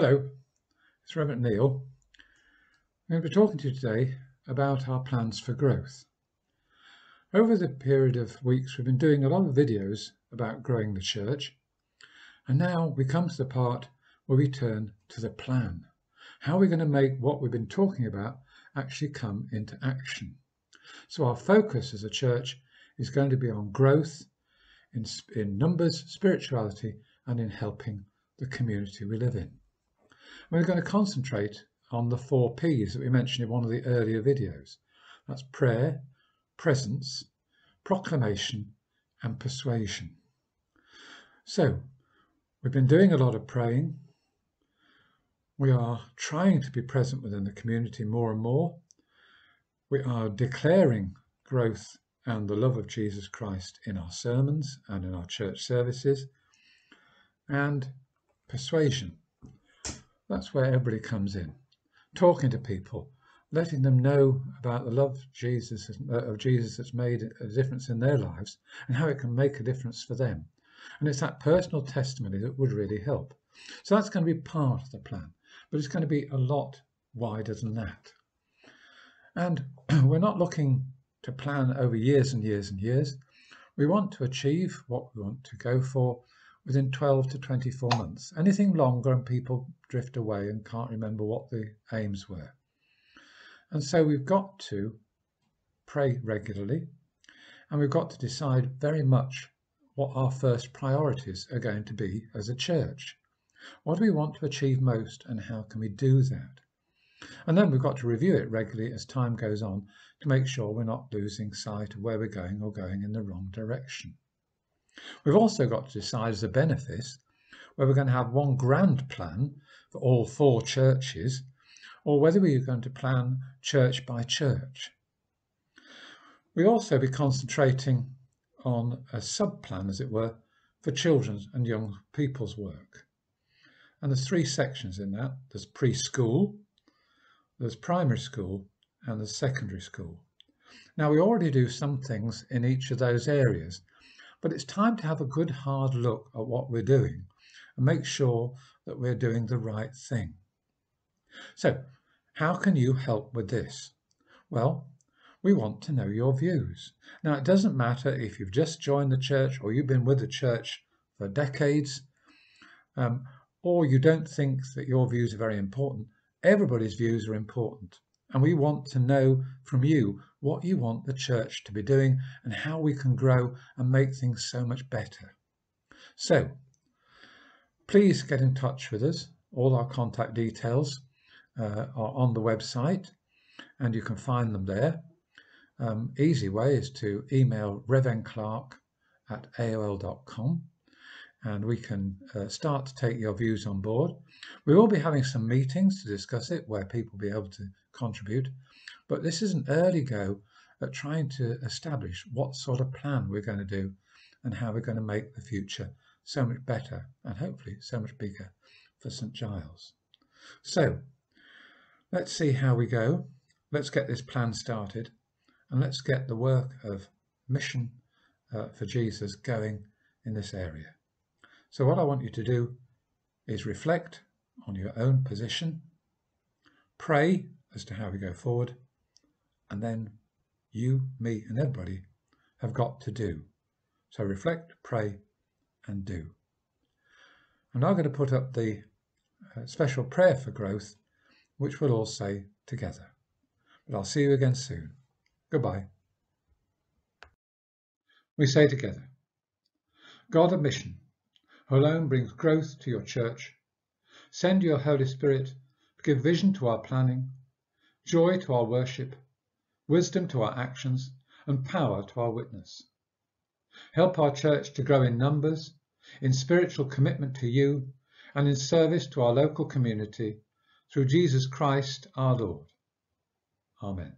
Hello, it's Reverend Neil. I'm going to be talking to you today about our plans for growth. Over the period of weeks, we've been doing a lot of videos about growing the church, and now we come to the part where we turn to the plan. How are we're going to make what we've been talking about actually come into action. So our focus as a church is going to be on growth in, in numbers, spirituality, and in helping the community we live in. We're going to concentrate on the four P's that we mentioned in one of the earlier videos. That's prayer, presence, proclamation, and persuasion. So, we've been doing a lot of praying. We are trying to be present within the community more and more. We are declaring growth and the love of Jesus Christ in our sermons and in our church services. And persuasion. That's where everybody comes in. Talking to people, letting them know about the love Jesus uh, of Jesus that's made a difference in their lives and how it can make a difference for them. And it's that personal testimony that would really help. So that's going to be part of the plan, but it's going to be a lot wider than that. And we're not looking to plan over years and years and years. We want to achieve what we want to go for within 12 to 24 months. Anything longer and people drift away and can't remember what the aims were. And so we've got to pray regularly and we've got to decide very much what our first priorities are going to be as a church. What do we want to achieve most and how can we do that? And then we've got to review it regularly as time goes on to make sure we're not losing sight of where we're going or going in the wrong direction. We've also got to decide as a benefice whether we're going to have one grand plan for all four churches or whether we're going to plan church by church. We also be concentrating on a sub-plan, as it were, for children's and young people's work. And there's three sections in that. There's preschool, there's primary school, and there's secondary school. Now we already do some things in each of those areas, but it's time to have a good hard look at what we're doing and make sure that we're doing the right thing. So, how can you help with this? Well, we want to know your views. Now, it doesn't matter if you've just joined the church or you've been with the church for decades, um, or you don't think that your views are very important. Everybody's views are important. And we want to know from you what you want the church to be doing and how we can grow and make things so much better. So please get in touch with us. All our contact details uh, are on the website and you can find them there. Um, easy way is to email revenclark at aol.com and we can uh, start to take your views on board. We will be having some meetings to discuss it where people will be able to contribute, but this is an early go at trying to establish what sort of plan we're going to do and how we're going to make the future so much better and hopefully so much bigger for St Giles. So let's see how we go. Let's get this plan started and let's get the work of mission uh, for Jesus going in this area. So what I want you to do is reflect on your own position, pray as to how we go forward, and then you, me, and everybody have got to do. So reflect, pray, and do. I'm now going to put up the uh, special prayer for growth, which we'll all say together. But I'll see you again soon. Goodbye. We say together, God of mission, alone brings growth to your church. Send your Holy Spirit to give vision to our planning, joy to our worship, wisdom to our actions, and power to our witness. Help our church to grow in numbers, in spiritual commitment to you, and in service to our local community through Jesus Christ our Lord. Amen.